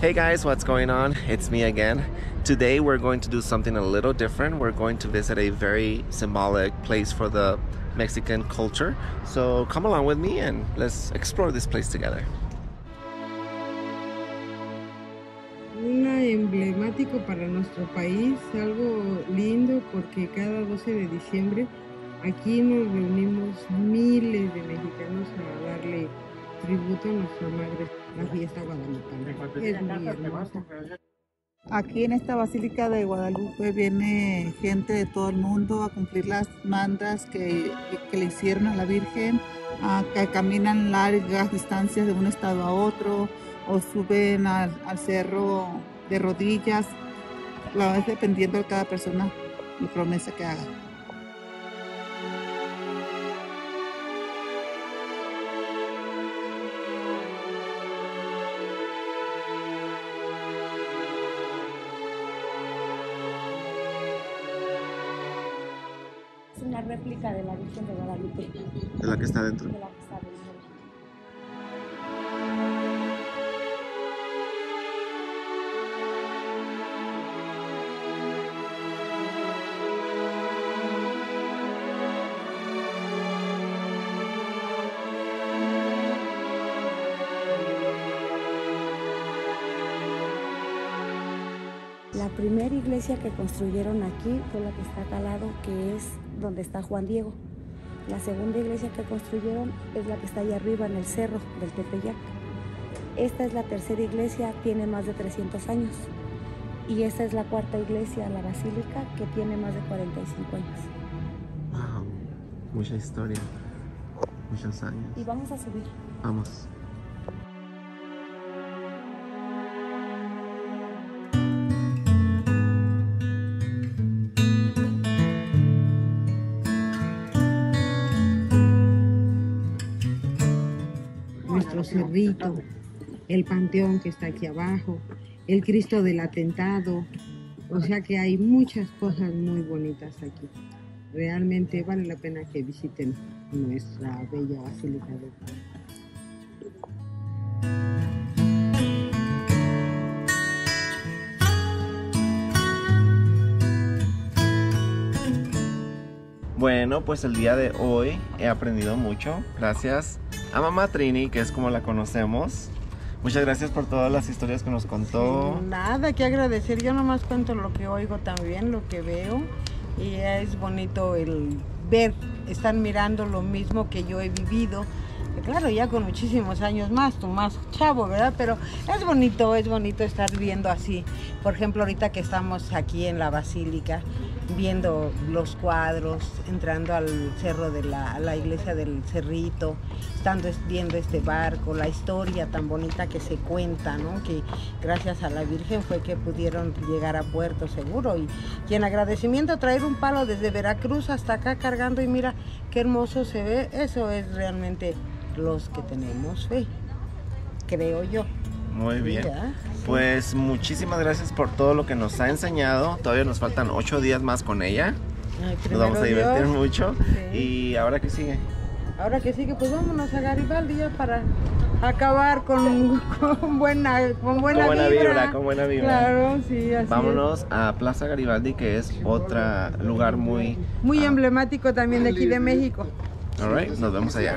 Hey guys, what's going on? It's me again. Today we're going to do something a little different. We're going to visit a very symbolic place for the Mexican culture. So come along with me and let's explore this place together. Una emblemático para nuestro país, algo lindo porque cada 12 de diciembre aquí nos reunimos miles de mexicanos a darle tributo a nuestra madre, la fiesta guadalupana. Es muy hermosa. Aquí en esta Basílica de Guadalupe viene gente de todo el mundo a cumplir las mandas que, que le hicieron a la Virgen, a que caminan largas distancias de un estado a otro o suben al, al cerro de rodillas, la vez dependiendo de cada persona la promesa que haga. Una réplica de la Virgen de Guadalupe, De la que está dentro. de la que está dentro. La primera iglesia que construyeron aquí fue la que está acá al lado, que es donde está Juan Diego. La segunda iglesia que construyeron es la que está allá arriba en el cerro del Tepeyac. Esta es la tercera iglesia, tiene más de 300 años. Y esta es la cuarta iglesia, la basílica, que tiene más de 45 años. Wow, mucha historia, muchos años. Y vamos a subir. Vamos. Nuestro cerrito, el panteón que está aquí abajo, el Cristo del atentado. O sea que hay muchas cosas muy bonitas aquí. Realmente vale la pena que visiten nuestra bella Basílica de Bueno, pues el día de hoy he aprendido mucho. Gracias a mamá Trini, que es como la conocemos. Muchas gracias por todas las historias que nos contó. Nada que agradecer, yo nomás cuento lo que oigo también, lo que veo. Y es bonito el ver, están mirando lo mismo que yo he vivido. Claro, ya con muchísimos años más, tú más chavo, ¿verdad? Pero es bonito, es bonito estar viendo así. Por ejemplo, ahorita que estamos aquí en la Basílica, viendo los cuadros, entrando al cerro de la, iglesia del Cerrito, estando es- viendo este barco, la historia tan bonita que se cuenta, ¿no? Que gracias a la Virgen fue que pudieron llegar a puerto seguro y, en agradecimiento traer un palo desde Veracruz hasta acá cargando y mira qué hermoso se ve, eso es realmente los que tenemos creo yo. Muy bien. Pues muchísimas gracias por todo lo que nos ha enseñado. Todavía nos faltan ocho días más con ella. Ay, Nos vamos a divertir Dios. mucho. Sí. Y ahora que sigue. Ahora que sigue, pues vámonos a Garibaldi ya para acabar con, con buena, con buena, con buena vibra. vibra, con buena vibra. Claro, sí, así Vámonos a Plaza Garibaldi, que es otro lugar muy... Muy ah, emblemático también de aquí de México. All right, nos vemos allá.